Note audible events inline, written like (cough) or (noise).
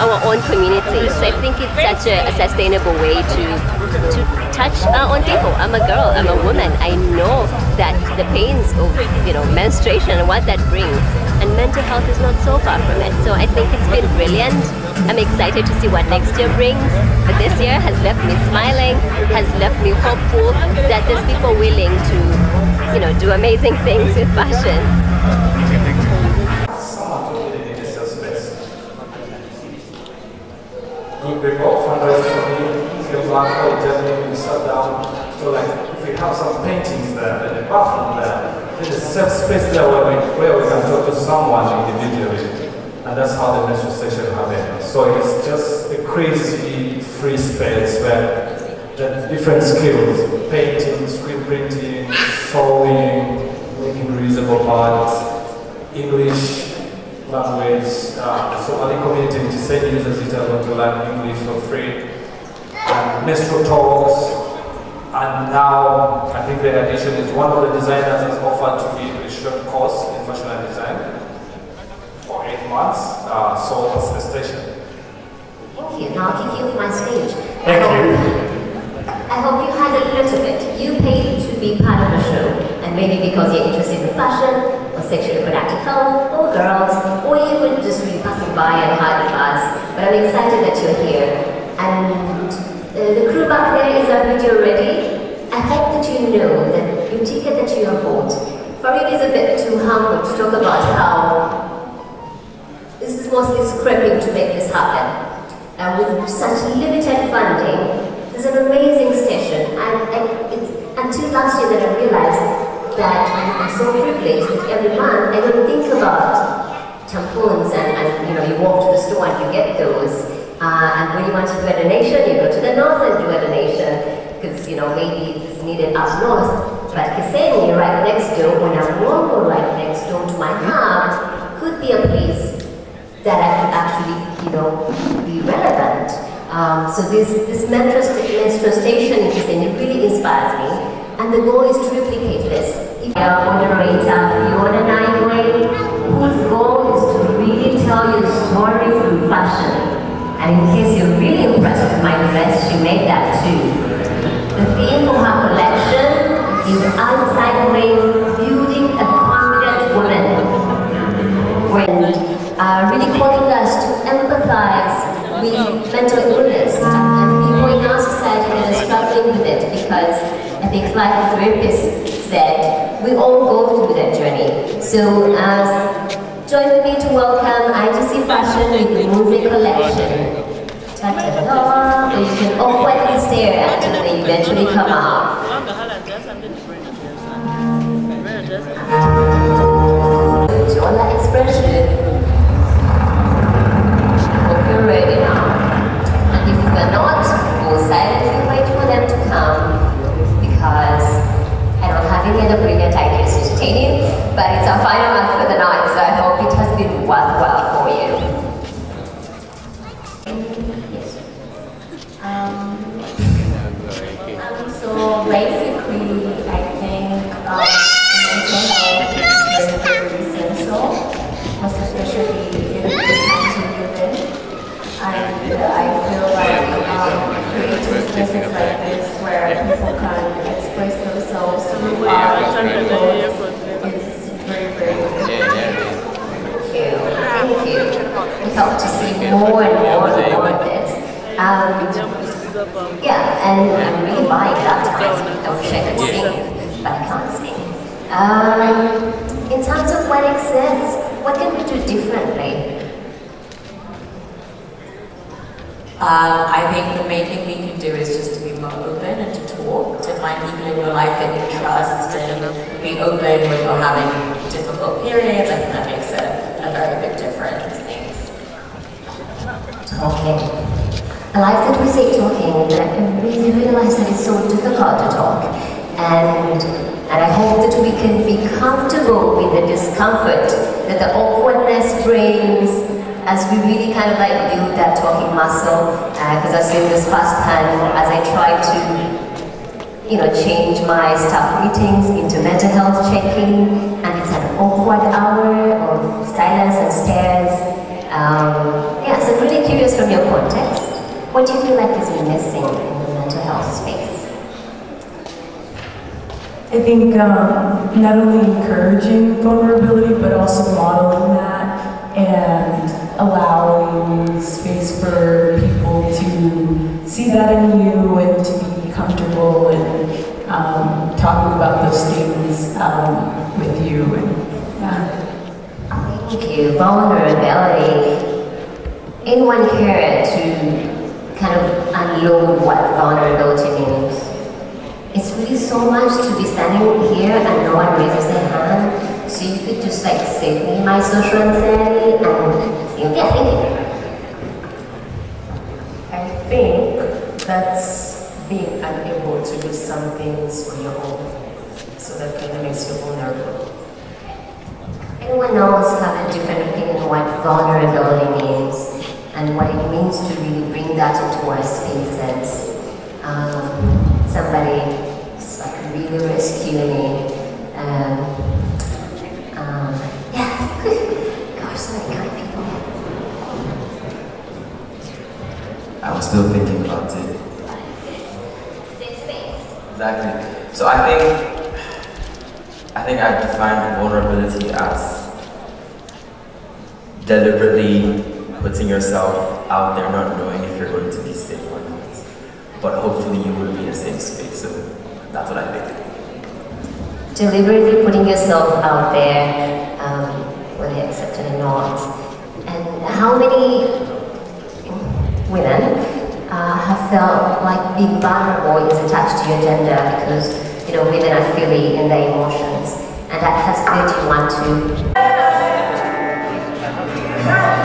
our own community. So I think it's such a, a sustainable way to to touch uh, our own people. I'm a girl, I'm a woman. I know that the pains of you know menstruation and what that brings, and mental health is not so far from it. So I think it's been brilliant. I'm excited to see what next year brings. But this year has left me smiling, has left me hopeful that there's people willing to you know do amazing (laughs) things with fashion. Good report fundraising for me. Like oh, Germany we sat down. So like if we have some paintings there and a bathroom there, there's a safe space there where we, where we can talk to someone individually. And that's how the menstrual station happened. So it's just a crazy free space where the different skills, painting, screen printing, sewing, making reusable parts, English, language, uh, Somali community which is same users it are going to learn English for free, and menstrual talks, and now I think the addition is one of the designers has offered to be a short course in fashion design for eight months, uh, so that's the station. Thank you. Now I'll give you my stage. Thank I you. hope- I hope you had a little bit. You paid to be part of the show, and maybe because you're interested in fashion, or sexual reproductive health, or girls, or you were just really passing by and had a class. But I'm excited that you're here. And uh, the crew back there is our video ready. I hope that you know that your ticket that you have bought, Farid it is a bit too humble to talk about how this is mostly scraping to make this happen. And with such limited funding, there's an amazing station. And it's until last year that I realized that I'm so privileged that every month I don't think about tampons and, and you know, you walk to the store and you get those. Uh, and when you want to do a donation, you go to the north and do a donation because you know maybe it's needed up north. But Kisenyi, right next door, when I'm Namuwongo, right next door to my heart, could be a place that I could actually, you know, be relevant. Um, so this this menstrual, station in really inspires me, and the goal is to replicate this. If you are moderator, Fiona Naigwe, whose goal is to really tell your story through fashion. And in case you're really impressed with my dress, she made that too. The theme for her collection is outside way, like therapist said, we all go through that journey. So uh, join with me to welcome IGC Fashion with the Music Collection. Ta-ta-da! You can awkwardly stare until they eventually come out. Jola expression. Hope you're ready now. And if you are not, we'll silently wait for them to come because I don't have any other brilliant ideas to entertain you, but it's our final more and more and more of this. Um, yeah, and I'm really buying that time. I wish I could sing, but I can't sing. Um, in terms of what exists, what can we do differently? Um, I think the main thing we can do is just to be more open and to talk, to find people in your life that you trust and be open when you're having difficult periods. I think that makes a, a very big difference. Talking. I like that we say talking, but I really realize that it's so difficult to talk. And, and I hope that we can be comfortable with the discomfort that the awkwardness brings as we really kind of like build that talking muscle. Uh, because I've seen this firsthand as I try to you know, change my staff meetings into mental health check-in, and it's an awkward hour of silence and stares. Um, yeah, so I'm really curious from your context, what do you feel like is missing in the mental health space? I think um, not only encouraging vulnerability, but also modeling that and allowing space for people to see that in you and to be comfortable and um, talking about those things um, with you. You. Vulnerability. Anyone care to kind of unload what vulnerability means? It's really so much to be standing here and no one raises their hand. So you could just like save me my social anxiety and see what thinking. I think that's being unable to do some things on your own. So that kind of makes you vulnerable. Anyone else have a different opinion on what vulnerability means and what it means to really bring that into our spaces? Um, somebody like really rescue me. Um, um, yeah, (laughs) gosh, so many kind people. I was still thinking about it. Exactly. So I think I define vulnerability as deliberately putting yourself out there, not knowing if you're going to be safe or not. But hopefully you will be in a safe space. So that's what I think. Deliberately putting yourself out there, um, whether accepted or not. And how many women uh, have felt like being vulnerable is attached to your gender because you know women are feeling in their emotions and that has thirty-one, you want to